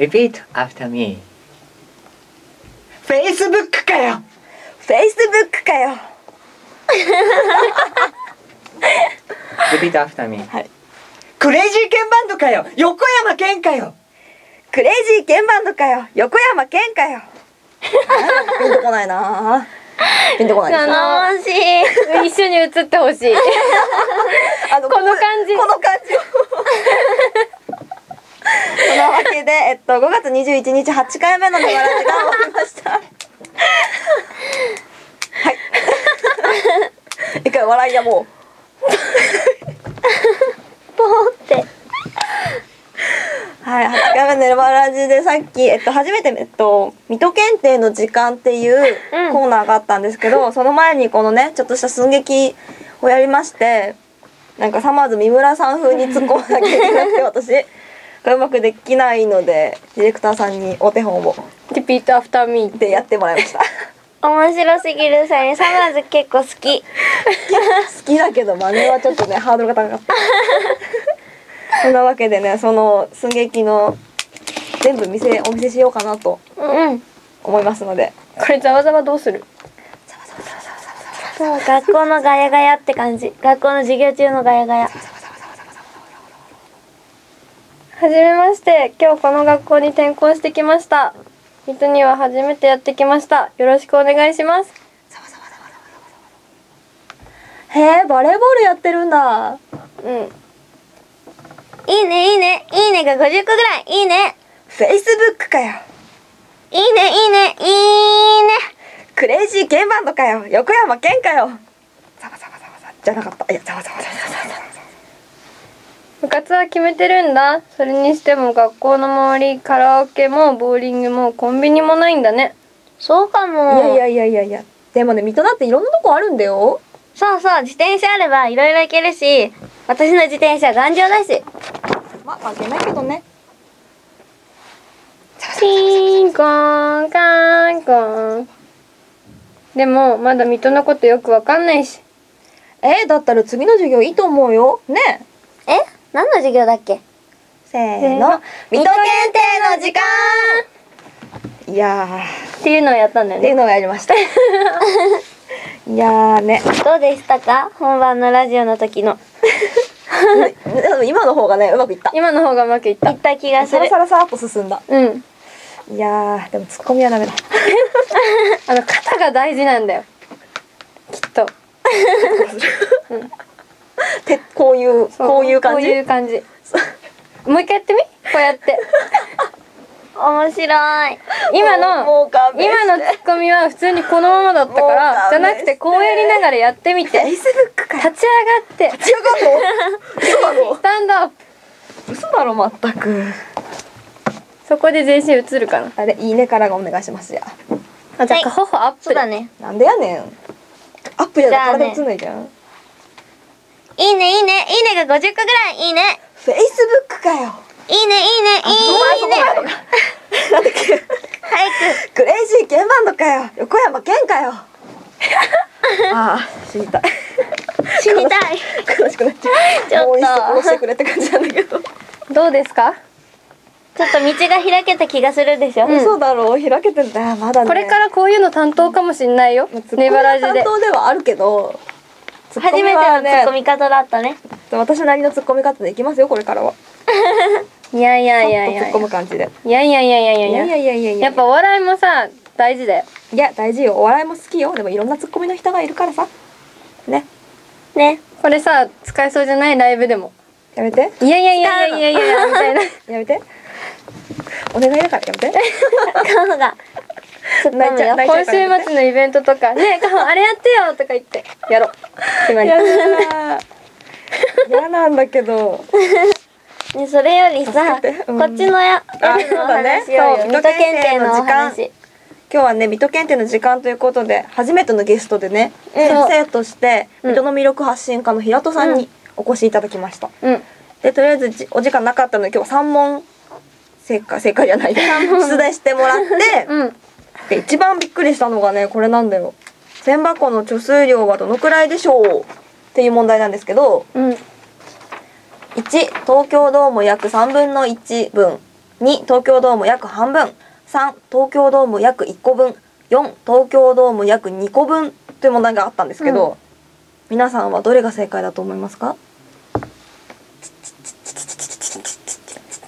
Repeat after me. Facebook かよ! Facebook かよ! Repeat after me. はい。クレイジーケンバンドかよ!横山健かよ!クレイジーケンバンドかよ!横山健かよ!ピンとこないなピンとこないですね頼もしい。一緒に映ってほしい。あのこの感じ。この感じをそのわけで、えっと、5月21日8回目のネバラジが終わりました。はい。一回笑いやもう。ポーって。はい、8回目のネバラジでさっき、えっと、初めて、えっと、水戸検定の時間っていううん。コーナーがあったんですけど、その前にこのね、ちょっとした寸劇をやりまして、なんかさまず三村さん風に突っ込まなきゃいけなくて、私、がうまくできないので、ディレクターさんにお手本を。Repeat after me でやってもらいました。面白すぎるそれサマーズ結構好き。好きだけど真似はちょっとね、ハードルが高かった。そんなわけでね、その寸劇の全部見せ、お見せしようかなとうん思いますので、これざわざわどうする？そう学校のガヤガヤって感じ学校の授業中のガヤガヤはじめまして。今日この学校に転校してきました。水戸には初めてやってきました。よろしくお願いします。へえ、バレーボールやってるんだ。うん。いいねいいね。いいねが50個ぐらい。いいね。Facebook かよ。いいねいいね。いいね。クレイジーケンバンドかよ。横山健かよ。ざわざわざわざわ。じゃなかった。いや、ざわざわざわざわざわ部活は決めてるんだそれにしても学校の周りカラオケもボーリングもコンビニもないんだねそうかもいやいやいやいやいや。でもね、水戸だっていろんなとこあるんだよ。そうそう自転車あればいろいろ行けるし私の自転車頑丈だしまあ、関係ないけどね。キンコンカンコンでもまだ水戸のことよくわかんないしえー、だったら次の授業いいと思うよ。ねえ？何の授業だっけ？せーの。の。水戸検定の時間。いやっていうのをやったんだー、っていうよねのをやりました。いやーね。どうでしたか？本番のラジオの時の。今の方がね、うまくいった。今の方がうまくいった。いった気がすサるラサラサーっと進んだ。うん。いやー、でもツッコミはダメだ。あの肩が大事なんだよ。きっと てこういうそこういう感じ？こういう感じ。もう一回やってみ？こうやって。面白い。今の今のツッコミは普通にこのままだったからじゃなくてこうやりながらやってみて。立ち上がって。違うの 嘘だろスタンドアップ嘘だろまったく。そこで全身映るかな。あれいいねからがお願いしますやあ。じゃあ頬アップ。だね。なんでやねん。アップやじゃあね。体映んないじゃんいいねいいね。いいねが50個ぐらい。いいね。フェイスブックかよ。いいねいいね。いいね。なんだっけ早く。クレイジーケンバンドかよ。横山健かよ。ああ死にたい。死にたい。悲しくなっちゃうもういっそ殺してくれって感じなんだけど。どうですか？ちょっと道が開けた気がするでしょ、ん。嘘だろ開けてんだよ。まだね。これからこういうの担当かもしんないよ。ネバラジで担当ではあるけど初めてのツッコミ方だったね。私なりのツッコミ方でいきますよこれからは。いやいやいやいや突っ込む感じで。いやいやいやいやいや。いやいやいやいやいや。やっぱお笑いもさ大事だよ。いや大事よ。お笑いも好きよ。でもいろんなツッコミの人がいるからさ。ね。ね。これさ使えそうじゃないライブでも。やめて。いやいやいやいやいやいやみたいな。やめて。お願いだからやめて。顔が今週末のイベントとかね カホあれやってよとか言ってやろう。決まりやだ 嫌なんだけど。ねそれよりさ、うん。こっちのやあそうだね。そう水戸検定のお水戸検話。今日はね水戸検定の時間ということで初めてのゲストでね、うん。先生としてう。ん水戸の魅力発信家の平戸さんにお越しいただきました、うん。でとりあえずじお時間なかったので今日は3問正解正解じゃない。出題してもらって、うんで一番びっくりしたのがねこれなんだよ。千箱の貯水量はどのくらいでしょう？っていう問題なんですけどうん。1東京ドーム約3分の1分。2東京ドーム約半分。3東京ドーム約1個分。4東京ドーム約2個分という問題があったんですけど、皆さんはどれが正解だと思いますか？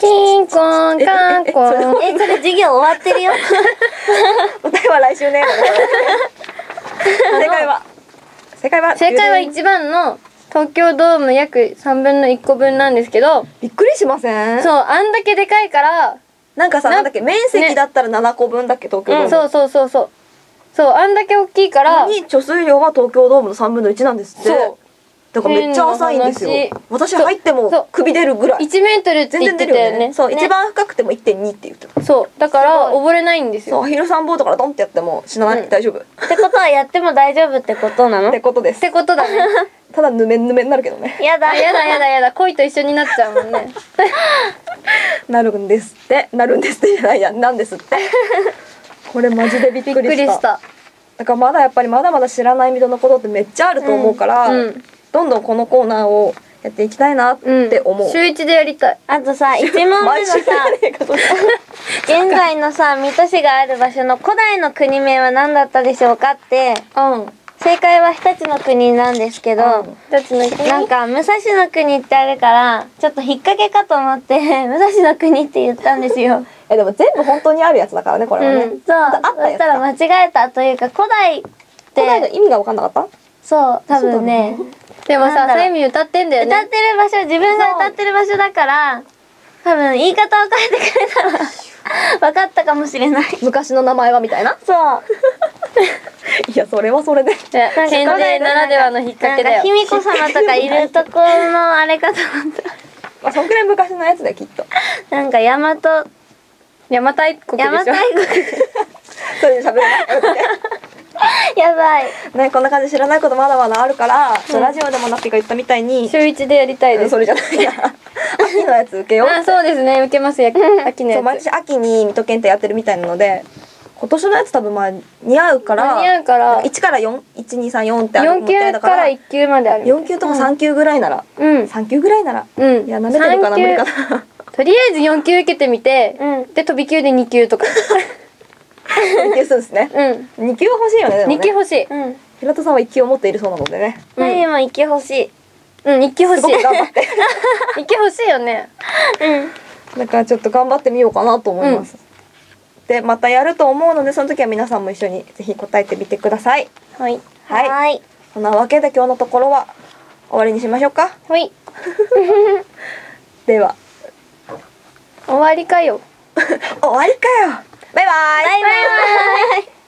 キンコンカンコン。え、それ授業終わってるよ。答えは来週ね。正解は。正解は。正解は1番の東京ドーム約3分の1個分なんですけど、びっくりしません？そう、あんだけでかいから、なんかさななんだっけ面積だったら7個分だっけ東京ドーム、そうそうそうそう。そう、あんだけ大きいから、に貯水量は東京ドームの3分の1なんですって。そうだからめっちゃ浅いんですよ。私入っても首出るぐらい。1メートルって全言って然出るよね。ね。そう、ね一番深くても1.2って言ってた。そう、だから溺れないんですよ。そう。アヒルさんボードからドンってやっても死なない、うん。大丈夫。っってことはやっても大丈夫ってことなの？てことです。ってことだね。ただぬめぬめになるけどね。やだあ、やだやだやだ、恋と一緒になっちゃうもんね。なるんですって。なるんですってじゃないや。なんですって。これマジでびっくりした。だからまだやっぱりまだまだ知らない水戸のことってめっちゃあると思うから、うんうんどんどんこのコーナーをやっていきたいなって思う、週一でやりたい。あとさ、一問目のさ現在のさ、水戸市がある場所の古代の国名は何だったでしょうかって、うん。正解は日立の国なんですけど、うん。なんか武蔵の国ってあるから、ちょっと引っ掛けかと思って、武蔵の国って言ったんですよ。えでも全部本当にあるやつだからねこれはね、うん。そう、あったそやつしたら間違えたというか、古代っ古代のて、意味が分かんなかった？そう、多分ね、でもさ、そういう意味歌ってんだよ歌っね。てる場所、自分が歌ってる場所だから、多分言い方を変えてくれたら、分かったかもしれない。昔の名前はみたいな？そう。いやそれはそれでいや検定ならではの引っ掛けだよ卑。弥呼様とかいるところのあれかと思っ まあそんくらい昔のやつだよきっとた。なんか大和、邪馬台国でしょ？邪馬台国。それで喋れない やばい。ねこんな感じで知らないことまだまだあるから、ラジオでもナッピが言ったみたいに、週一でやりたいです。それじゃないや 秋のやつ受けようあ、そうですね。受けますよ。秋のそう毎やつ。年秋に水戸検定やってるみたいなので今年のやつ多分まあ似合うから似合うから1から41234ってある4みたい級だからから1級まである。4級とか3級ぐらいなら、うん。3級ぐらいなら、うん。いや舐めてるかな無理かなとりあえず4級受けてみて、うんで飛び級で2級とか。2級そうですねうん。2級は欲しいよねでもね2級欲しい。うん。平田さんは1級を持っているそうなのでねうん何も息欲しい。うん、1級欲しい。すごく頑張って 1級欲しいよね。だからちょっと頑張ってみようかなと思います、でまたやると思うのでその時は皆さんも一緒にぜひ答えてみてくださいはい。はいはーい。そんなわけで今日のところは終わりにしましょうかはい。では終わりかよ。終わりかよバイバイ。バイバイ。